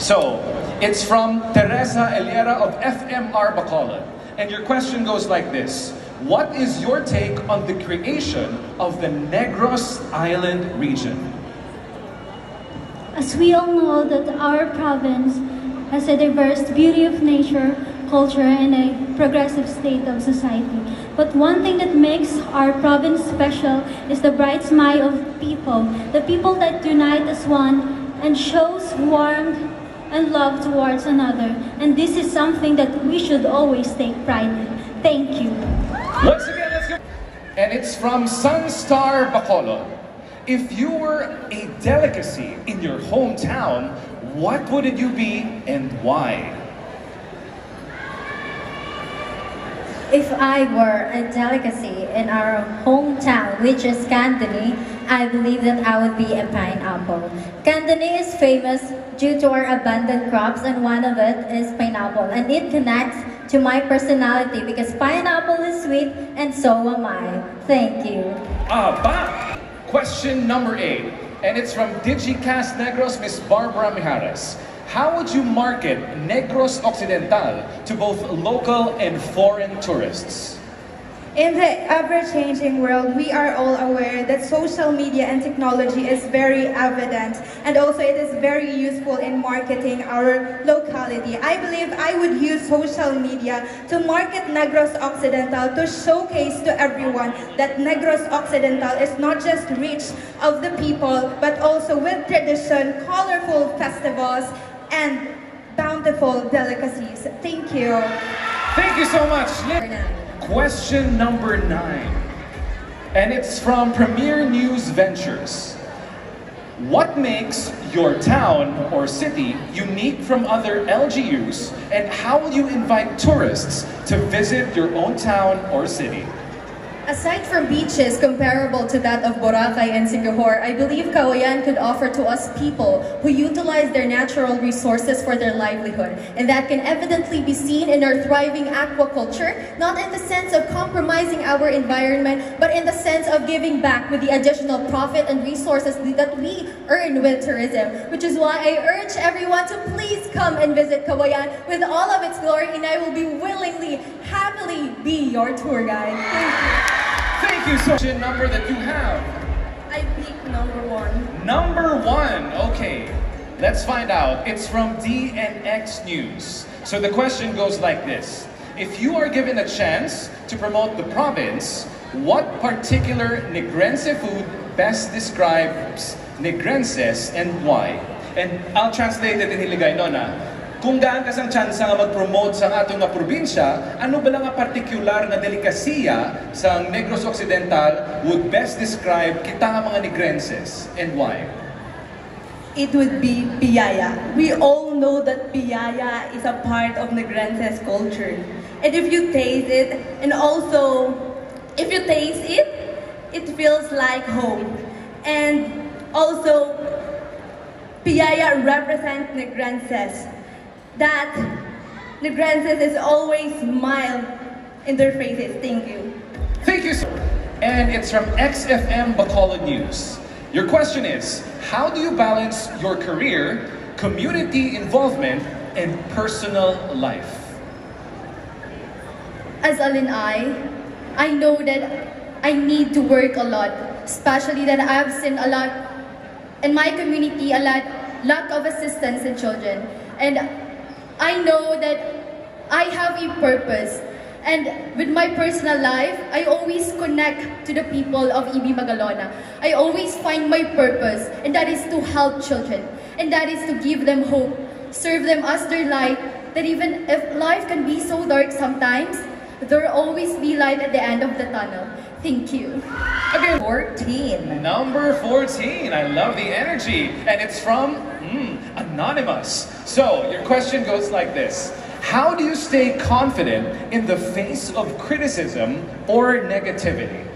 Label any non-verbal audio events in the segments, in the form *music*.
So, it's from Teresa Eliera of FMR Bacolod. And your question goes like this. What is your take on the creation of the Negros Island region? As we all know that our province has a diverse beauty of nature, culture, and a progressive state of society. But one thing that makes our province special is the bright smile of people, the people that unite as one and shows warmth and love towards another. And this is something that we should always take pride in. Thank you. Once again, let's go. And it's from Sunstar Bacolod. If you were a delicacy in your hometown, what would it you be and why? If I were a delicacy in our hometown, which is Candoni, I believe that I would be a pineapple. Candoni is famous due to our abundant crops and one of it is pineapple and it connects to my personality because pineapple is sweet and so am I. Thank you. Aba! Question number eight, and it's from DigiCast Negros, Miss Barbara Mijares. How would you market Negros Occidental to both local and foreign tourists? In the ever-changing world, we are all aware that social media and technology is very evident and also it is very useful in marketing our locality. I believe I would use social media to market Negros Occidental to showcase to everyone that Negros Occidental is not just rich of the people but also with tradition, colorful festivals, and bountiful delicacies. Thank you. Thank you so much. Question number nine. And it's from Premier News Ventures. What makes your town or city unique from other LGUs and how will you invite tourists to visit your own town or city? Aside from beaches comparable to that of Boracay and Siquijor, I believe Cauayan could offer to us people who utilize their natural resources for their livelihood. And that can evidently be seen in our thriving aquaculture, not in the sense of compromising our environment, but in the sense of giving back with the additional profit and resources that we earn with tourism. Which is why I urge everyone to please come and visit Cauayan with all of its glory, and I will be willingly, happily be your tour guide. Thank you. Thank you so much. number that you have. I pick number one. Number one, okay. Let's find out. It's from DNX News. So the question goes like this. If you are given a chance to promote the province, what particular Negrense food best describes Negrenses and why? And I'll translate it in Hiligay, Nona. Ah. Kung gaan ka sang tsansa nga mag-promote sa atong nga probinsya, ano ba lang nga particular nga delikasiya sa Negros Occidental would best describe kita nga mga Negrenses and why? It would be piyaya. We all know that piyaya is a part of Negrenses culture. And if you taste it, and also, if you taste it, it feels like home. And also, piyaya represents Negrenses that Negrenses is always smile in their faces. Thank you. Thank you, sir. And it's from XFM Bacolod News. Your question is, how do you balance your career, community involvement, and personal life? As Alin I, I know that I need to work a lot, especially that I've seen a lot in my community, a lot lack of assistance in children. And I know that I have a purpose. And with my personal life, I always connect to the people of EB Magalona. I always find my purpose, and that is to help children. And that is to give them hope, serve them as their light, that even if life can be so dark sometimes, there will always be light at the end of the tunnel. Thank you. Again, 14. Number 14. I love the energy. And it's from mm, Anonymous. So, your question goes like this. How do you stay confident in the face of criticism or negativity?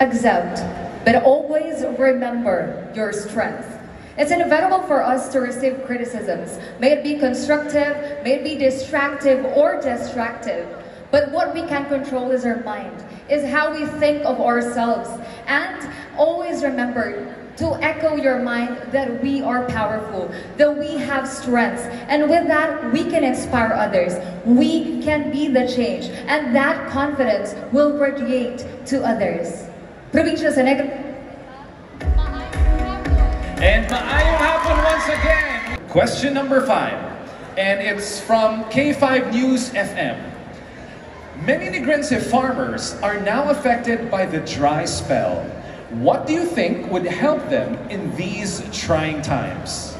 Accept, but always remember your strength. It's inevitable for us to receive criticisms, may it be constructive, may it be distractive or destructive. But what we can control is our mind, is how we think of ourselves. And always remember, to echo your mind that we are powerful, that we have strengths, and with that, we can inspire others. We can be the change, and that confidence will radiate to others. And maayong hapon once again. Question number five, and it's from K5 News FM. Many Negrense farmers are now affected by the dry spell. What do you think would help them in these trying times?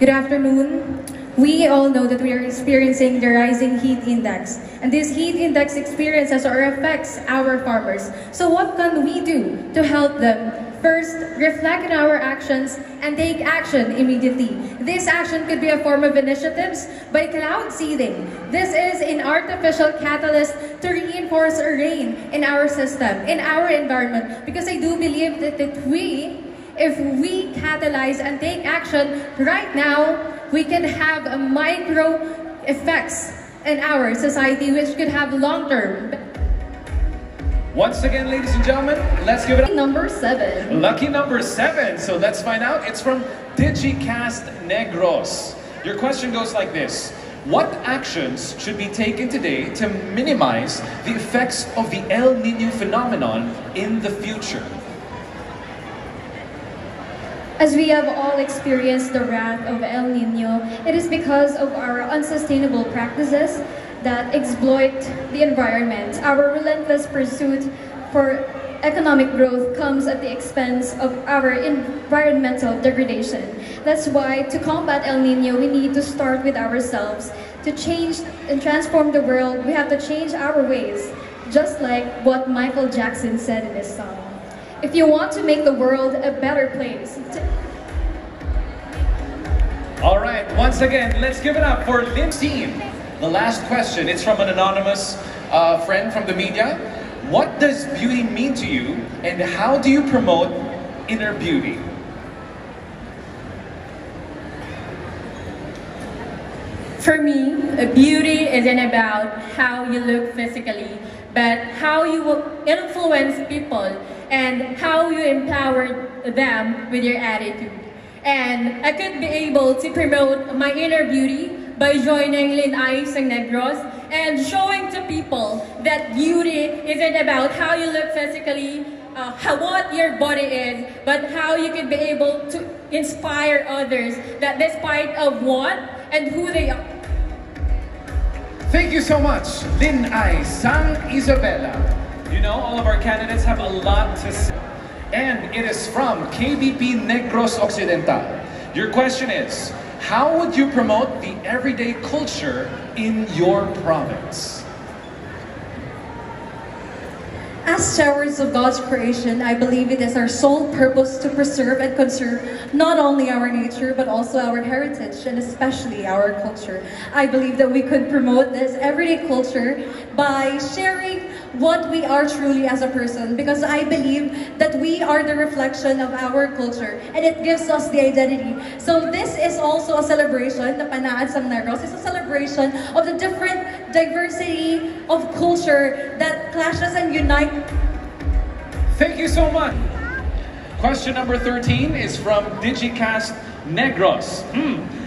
Good afternoon. We all know that we are experiencing the rising heat index, and this heat index experiences or affects our farmers. So what can we do to help them? First, reflect on our actions and take action immediately. This action could be a form of initiatives by cloud seeding. This is an artificial catalyst to reinforce rain in our system, in our environment, because I do believe that if we if we catalyze and take action right now, we can have a micro effects in our society which could have long-term Once again, ladies and gentlemen, let's give it up. Number seven. Lucky number seven. So let's find out. It's from Digicast Negros. Your question goes like this. What actions should be taken today to minimize the effects of the El Nino phenomenon in the future? As we have all experienced the wrath of El Nino, it is because of our unsustainable practices that exploit the environment. Our relentless pursuit for economic growth comes at the expense of our environmental degradation. That's why to combat El Nino, we need to start with ourselves. To change and transform the world, we have to change our ways, just like what Michael Jackson said in his song. If you want to make the world a better place, All right, once again, let's give it up for Lynn Steen. The last question, it's from an anonymous uh, friend from the media. What does beauty mean to you and how do you promote inner beauty? For me, beauty isn't about how you look physically, but how you influence people and how you empower them with your attitude. And I could be able to promote my inner beauty by joining Lin-ay Sang Negros and showing to people that beauty isn't about how you look physically, uh, how, what your body is, but how you can be able to inspire others that despite of what and who they are. Thank you so much, Lin-ay Sang Isabella. You know, all of our candidates have a lot to say. And it is from KBP Negros Occidental. Your question is, how would you promote the everyday culture in your province? As stewards of God's creation, I believe it is our sole purpose to preserve and conserve not only our nature, but also our heritage and especially our culture. I believe that we could promote this everyday culture by sharing what we are truly as a person because I believe that we are the reflection of our culture and it gives us the identity. So this is also a celebration, the Panaad Negros is a celebration of the different diversity of culture that clashes and unite Thank you so much. Question number 13 is from Digicast Negros. Hmm.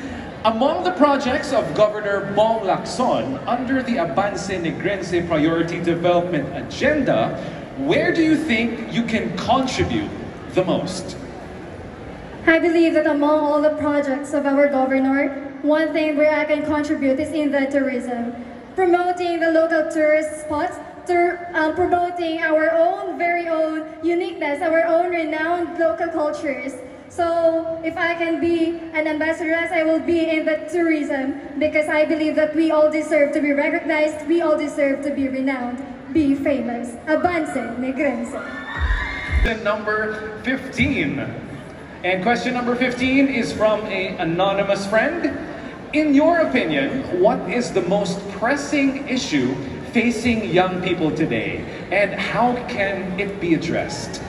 Among the projects of Governor Bong Lacson under the Abanse Negrense Priority Development Agenda, where do you think you can contribute the most? I believe that among all the projects of our governor, one thing where I can contribute is in the tourism. Promoting the local tourist spots, um, promoting our own very own uniqueness, our own renowned local cultures. So if I can be an ambassadoress, I will be in the tourism because I believe that we all deserve to be recognized, we all deserve to be renowned, be famous. Abanse, Negrense. Number 15. And question number 15 is from an anonymous friend. In your opinion, what is the most pressing issue facing young people today and how can it be addressed?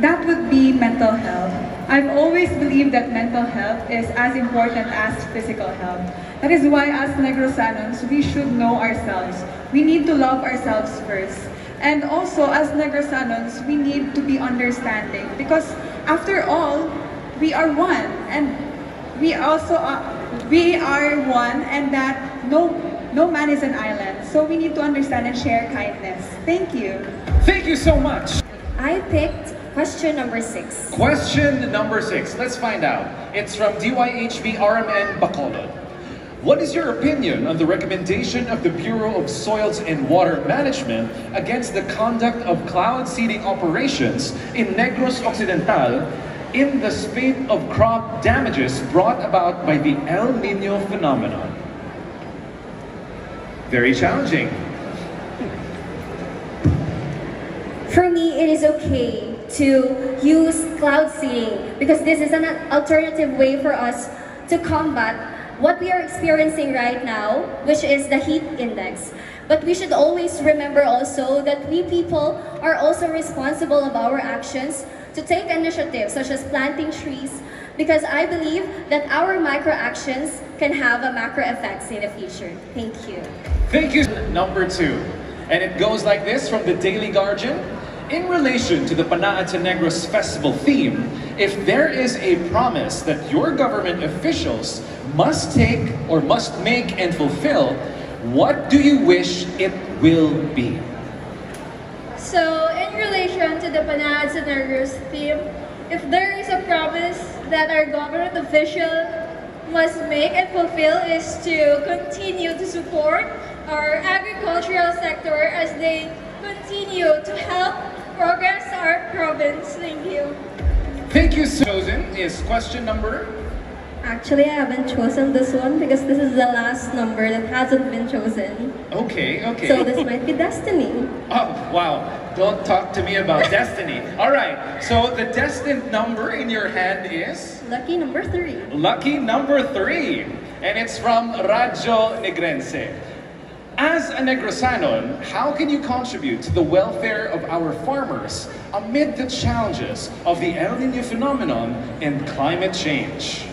That would be mental health. I've always believed that mental health is as important as physical health. That is why as Negrosanons, we should know ourselves. We need to love ourselves first. And also, as Negrosanons, we need to be understanding because after all, we are one and we also are, we are one and that no no man is an island. So we need to understand and share kindness. Thank you. Thank you so much. I picked question number six. Question number six. Let's find out. It's from DYHB RMN Bacolod. What is your opinion on the recommendation of the Bureau of Soils and Water Management against the conduct of cloud seeding operations in Negros Occidental in the spate of crop damages brought about by the El Nino phenomenon? Very challenging. For me, it is okay to use cloud seeding because this is an alternative way for us to combat what we are experiencing right now, which is the heat index. But we should always remember also that we people are also responsible of our actions to take initiatives such as planting trees because I believe that our micro actions can have a macro effects in the future. Thank you. Thank you. Number two. And it goes like this from the Daily Guardian. In relation to the Panaad Negros Festival theme, if there is a promise that your government officials must take or must make and fulfill, what do you wish it will be? So, in relation to the Panaad Negros theme, if there is a promise that our government official must make and fulfill is to continue to support our agricultural sector as they continue to help progress our province. Thank you. Thank you. Chosen is question number. Actually, I haven't chosen this one because this is the last number that hasn't been chosen. Okay, okay. So this might be destiny. *laughs* Oh, wow. Don't talk to me about *laughs* destiny. All right. So the destined number in your hand is? Lucky number three. Lucky number three. And it's from Radyo Negrense. As a Negrosanon, how can you contribute to the welfare of our farmers amid the challenges of the El Nino phenomenon and climate change?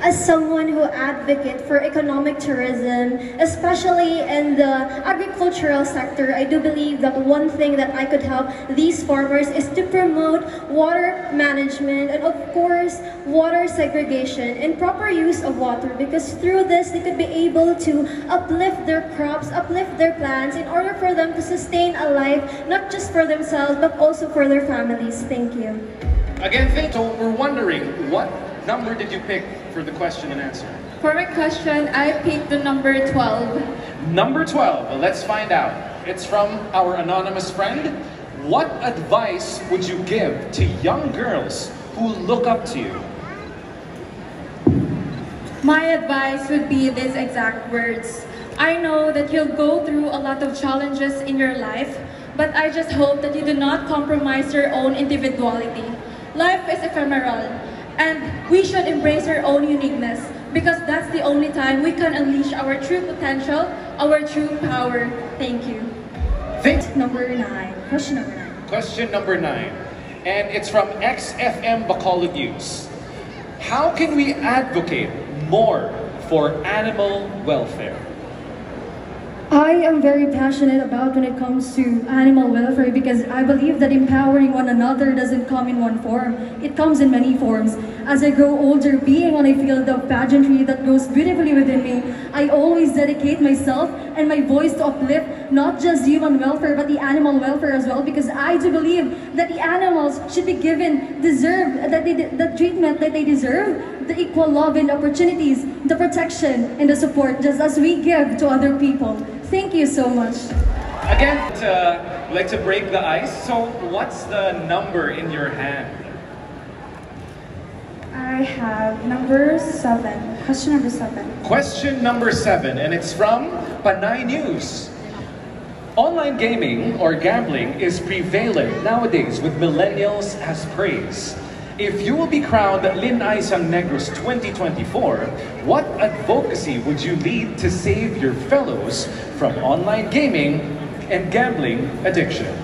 As someone who advocate for economic tourism, especially in the agricultural sector, I do believe that one thing that I could help these farmers is to promote water management and of course water segregation and proper use of water because through this they could be able to uplift their crops, uplift their plants in order for them to sustain a life not just for themselves but also for their families. Thank you. Again, so we're wondering what number did you pick for the question and answer? For my question, I picked the number 12. Number 12, let's find out. It's from our anonymous friend. What advice would you give to young girls who look up to you? My advice would be these exact words. I know that you'll go through a lot of challenges in your life, but I just hope that you do not compromise your own individuality. Life is ephemeral, and we should embrace our own uniqueness because that's the only time we can unleash our true potential, our true power. Thank you. Thank number nine. Question number nine. Question number nine. And it's from XFM Bacolod News. How can we advocate more for animal welfare? I am very passionate about when it comes to animal welfare because I believe that empowering one another doesn't come in one form. It comes in many forms. As I grow older, being on a field of pageantry that grows beautifully within me, I always dedicate myself and my voice to uplift not just human welfare but the animal welfare as well because I do believe that the animals should be given deserve that they, the treatment that they deserve, the equal love and opportunities, the protection and the support just as we give to other people. Thank you so much. Again, to, like to break the ice, so what's the number in your hand? I have number seven. Question number seven. Question number seven, and it's from Panay News. Online gaming or gambling is prevalent nowadays with millennials as praise. If you will be crowned Linay Sang Negros 2024, what advocacy would you lead to save your fellows from online gaming and gambling addiction?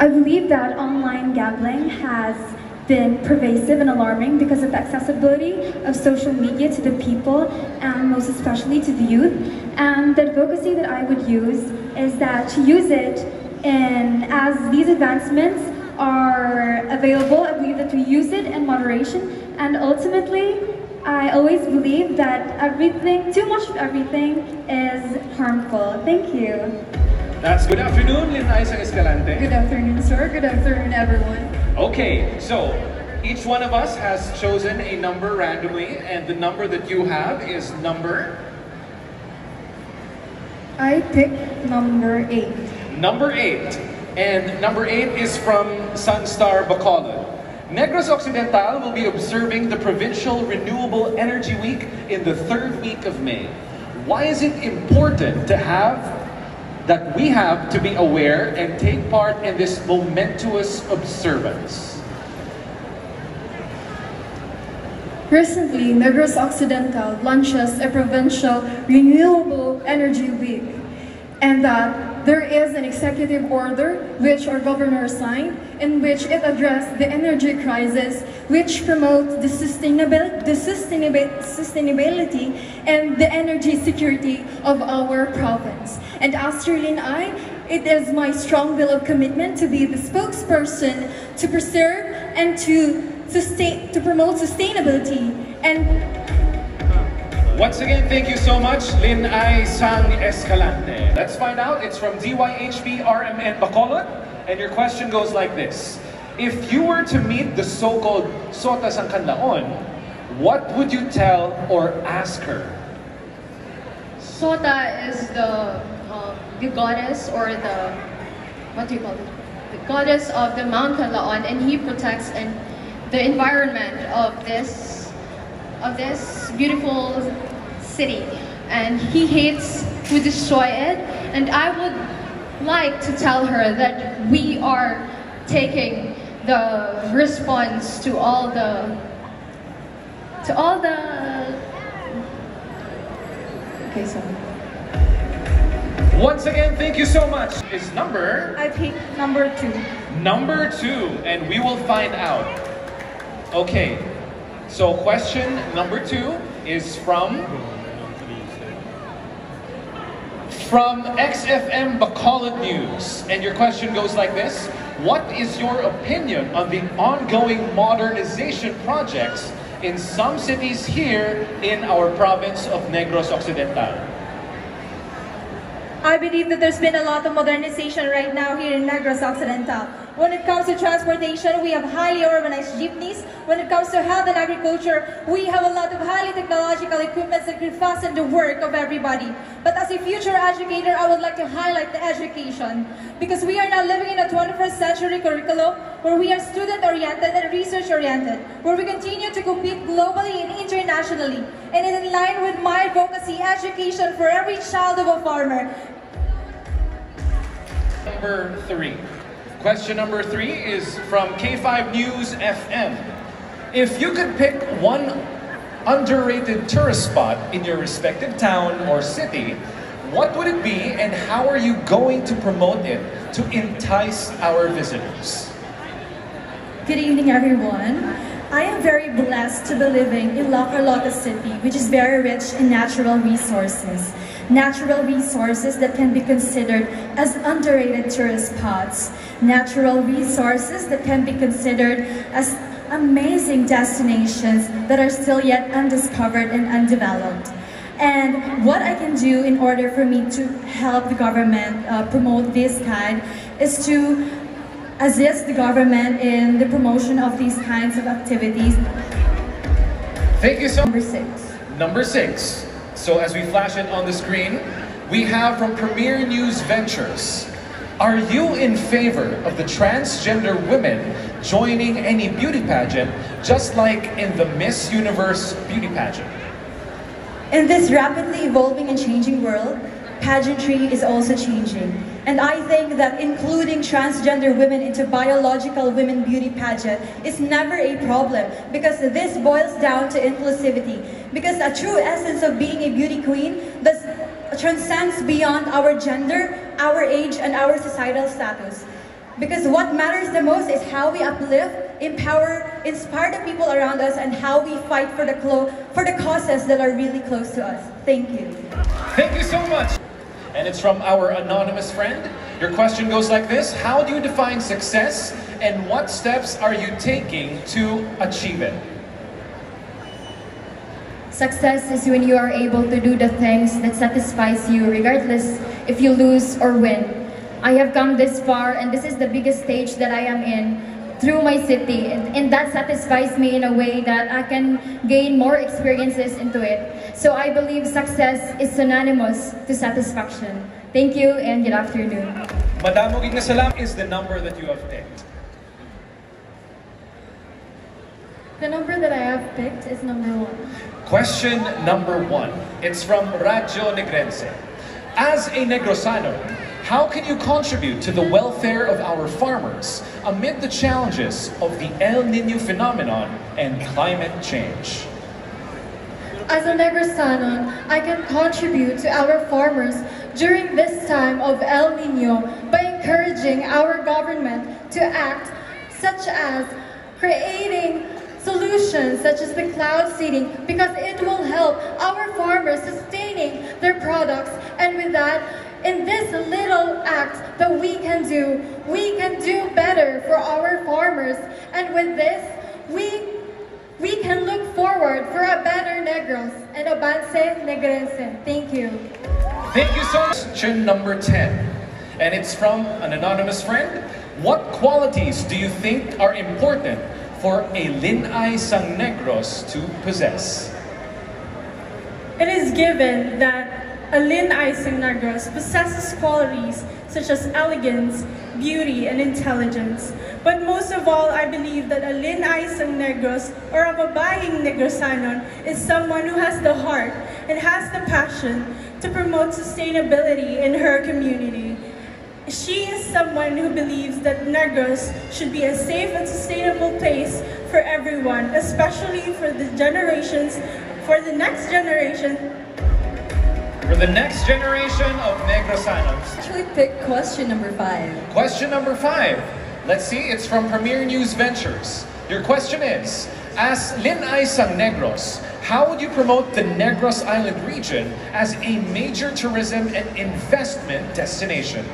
I believe that online gambling has been pervasive and alarming because of the accessibility of social media to the people and most especially to the youth. And the advocacy that I would use is that to use it in, as these advancements are available, I believe that we use it in moderation and ultimately I always believe that everything, too much of everything is harmful. Thank you. That's good afternoon, Lin-ay Sang Escalante. Good afternoon, sir. Good afternoon, everyone. Okay, so each one of us has chosen a number randomly, and the number that you have is number I pick number eight. number eight. And number eight is from Sunstar Bacolod. Negros Occidental will be observing the Provincial Renewable Energy Week in the third week of May. Why is it important to have that we have to be aware and take part in this momentous observance? Recently, Negros Occidental launches a provincial renewable energy week, and that there is an executive order which our governor signed, in which it addressed the energy crisis, which promote the sustainability, the sustainability, and the energy security of our province. And as Lynn I, it is my strong will of commitment to be the spokesperson to preserve and to sustain, to promote sustainability and Once again, thank you so much, Lin-ay Sang Escalante. Let's find out. It's from DYHB RMN Bacolod. And your question goes like this. If you were to meet the so-called Sota Sang Kanlaon, what would you tell or ask her? Sota is the um, the goddess or the what do you call it? The goddess of the Mount Kanlaon, and he protects and the environment of this of this beautiful city. And he hates to destroy it. And I would like to tell her that we are taking the response to all the to all the okay so Once again, thank you so much. Is number I pick number two. number two, and we will find out. Okay, so question number two is from from XFM Bacolod News, and your question goes like this: What is your opinion on the ongoing modernization projects in some cities here in our province of Negros Occidental? I believe that there's been a lot of modernization right now here in Negros Occidental. When it comes to transportation, we have highly urbanized jeepneys. When it comes to health and agriculture, we have a lot of highly technological equipment that can fasten the work of everybody. But as a future educator, I would like to highlight the education because we are now living in a 21st century curriculum where we are student-oriented and research-oriented, where we continue to compete globally and internationally. And in line with my advocacy, education for every child of a farmer, Number three. Question number three is from K5 News FM. If you could pick one underrated tourist spot in your respective town or city, what would it be and how are you going to promote it to entice our visitors? Good evening, everyone. I am very blessed to be living in La Carlota City, which is very rich in natural resources. Natural resources that can be considered as underrated tourist spots. Natural resources that can be considered as amazing destinations that are still yet undiscovered and undeveloped. And what I can do in order for me to help the government uh, promote this kind is to assist the government in the promotion of these kinds of activities. Thank you so Number six. Number six. So as we flash it on the screen, we have from Premier News Ventures. Are you in favor of the transgender women joining any beauty pageant, just like in the Miss Universe beauty pageant? In this rapidly evolving and changing world, pageantry is also changing. And I think that including transgender women into biological women beauty pageant is never a problem because this boils down to inclusivity. Because a true essence of being a beauty queen does transcends beyond our gender, our age, and our societal status. Because what matters the most is how we uplift empower, inspire the people around us, and how we fight for the, for the causes that are really close to us. Thank you. Thank you so much. And it's from our anonymous friend. Your question goes like this How do you define success, and what steps are you taking to achieve it? Success is when you are able to do the things that satisfies you regardless if you lose or win. I have come this far and this is the biggest stage that I am in through my city and, and that satisfies me in a way that I can gain more experiences into it. So I believe success is synonymous to satisfaction. Thank you and good afternoon. Madam Muging Salam is the number that you have picked. The number that I have picked is number one. Question number one. It's from Radyo Negrense. As a Negrosano, how can you contribute to the welfare of our farmers amid the challenges of the El Nino phenomenon and climate change? As a Negrosanon, I can contribute to our farmers during this time of El Nino by encouraging our government to act such as creating solutions such as the cloud seeding because it will help our farmers sustaining their products and with that in this little act that we can do we can do better for our farmers and with this we we can look forward for a better Negros and a Abanse Negrense. Thank you. Thank you so much. Question number 10. And it's from an anonymous friend. What qualities do you think are important for a Linay Sang Negros to possess? It is given that a Linay Sang Negros possesses qualities such as elegance, beauty, and intelligence. But most of all, I believe that a Linay Sang Negros or a babaying Negrosanon is someone who has the heart and has the passion to promote sustainability in her community. She is someone who believes that Negros should be a safe and sustainable place for everyone, especially for the generations, for the next generation For the next generation of Negrosanos. Actually pick question number five. Question number five. Let's see, it's from Premier News Ventures. Your question is, as Linay Sang Negros, how would you promote the Negros Island region as a major tourism and investment destination?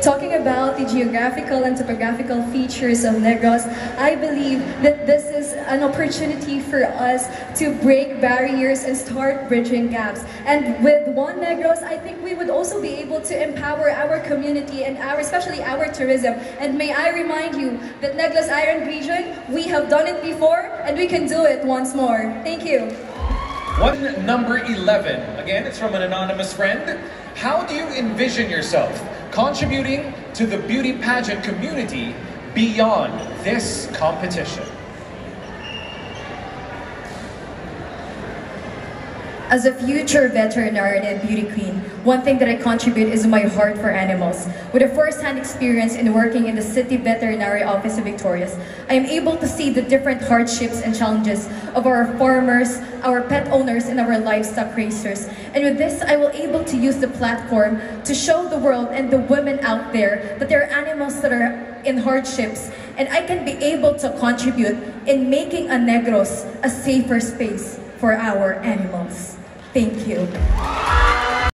Talking about the geographical and topographical features of Negros, I believe that this is an opportunity for us to break barriers and start bridging gaps. And with One Negros, I think we would also be able to empower our community and our, especially our tourism. And may I remind you that Negros Island region, we have done it before and we can do it once more. Thank you. One number 11. Again, it's from an anonymous friend. How do you envision yourself contributing to the beauty pageant community beyond this competition? As a future veterinarian and beauty queen, one thing that I contribute is my heart for animals. With a first-hand experience in working in the City Veterinary Office of Victorias, I am able to see the different hardships and challenges of our farmers, our pet owners, and our livestock raisers. And with this, I will able to use the platform to show the world and the women out there that there are animals that are in hardships, and I can be able to contribute in making a Negros a safer space for our animals. Thank you.